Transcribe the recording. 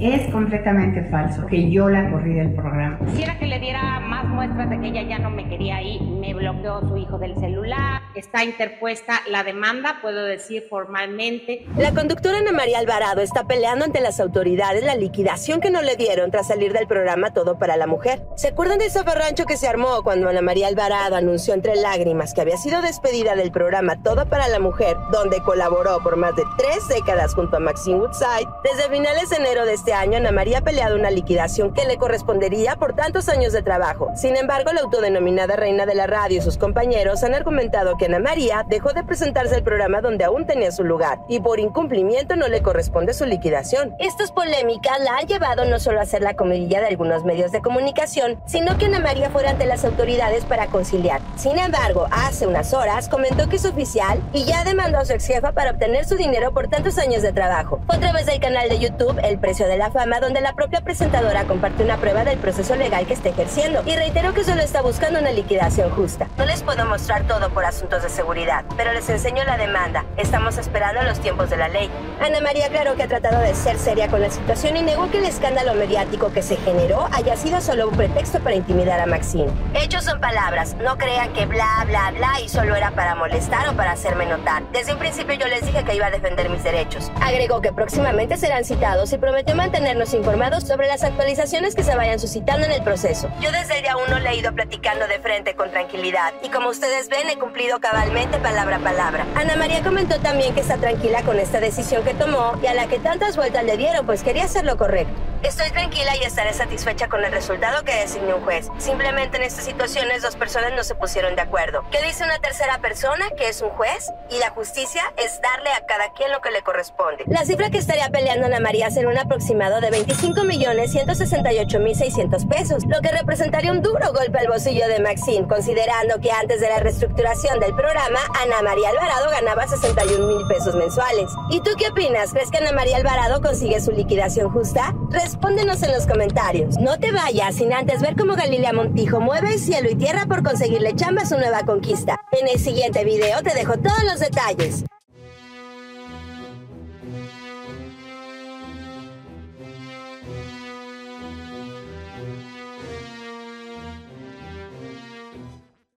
Es completamente falso que yo la corrí del programa. Quisiera que le diera más muestras de que ella ya no me quería ahí, me bloqueó su hijo del celular, está interpuesta la demanda, puedo decir formalmente. La conductora Ana María Alvarado está peleando ante las autoridades la liquidación que no le dieron tras salir del programa Todo para la Mujer. ¿Se acuerdan del zafarrancho que se armó cuando Ana María Alvarado anunció entre lágrimas que había sido despedida del programa Todo para la Mujer, donde colaboró por más de tres décadas junto a Maxine Woodside? Desde finales de enero de este año, Ana María ha peleado una liquidación que le correspondería por tantos años de trabajo. Sin embargo, la autodenominada reina de la radio y sus compañeros han argumentado que Ana María dejó de presentarse al programa donde aún tenía su lugar y por incumplimiento no le corresponde su liquidación. Estas polémicas la han llevado no solo a ser la comidilla de algunos medios de comunicación, sino que Ana María fuera ante las autoridades para conciliar. Sin embargo, hace unas horas comentó que es oficial y ya demandó a su ex jefa para obtener su dinero por tantos años de trabajo. Fue a través del canal de YouTube El Precio de la Fama, donde la propia presentadora comparte una prueba del proceso legal que está ejerciendo reiteró que solo está buscando una liquidación justa. No les puedo mostrar todo por asuntos de seguridad, pero les enseño la demanda. Estamos esperando los tiempos de la ley. Ana María aclaró que ha tratado de ser seria con la situación y negó que el escándalo mediático que se generó haya sido solo un pretexto para intimidar a Maxine. Hechos son palabras, no crean que bla bla bla y solo era para molestar o para hacerme notar. Desde un principio yo les dije que iba a defender mis derechos. Agregó que próximamente serán citados y prometió mantenernos informados sobre las actualizaciones que se vayan suscitando en el proceso. Yo desde el uno le he ido platicando de frente con tranquilidad y como ustedes ven he cumplido cabalmente palabra a palabra. Ana María comentó también que está tranquila con esta decisión que tomó y a la que tantas vueltas le dieron pues quería hacer lo correcto. Estoy tranquila y estaré satisfecha con el resultado que designó un juez. Simplemente en estas situaciones dos personas no se pusieron de acuerdo. ¿Qué dice una tercera persona que es un juez? Y la justicia es darle a cada quien lo que le corresponde. La cifra que estaría peleando Ana María será un aproximado de 25.168.600 pesos, lo que representaría un duro golpe al bolsillo de Maxine, considerando que antes de la reestructuración del programa, Ana María Alvarado ganaba 61 mil pesos mensuales. ¿Y tú qué opinas? ¿Crees que Ana María Alvarado consigue su liquidación justa? Respóndenos en los comentarios. No te vayas sin antes ver cómo Galilea Montijo mueve cielo y tierra por conseguirle chamba a su nueva conquista. En el siguiente video te dejo todos los detalles.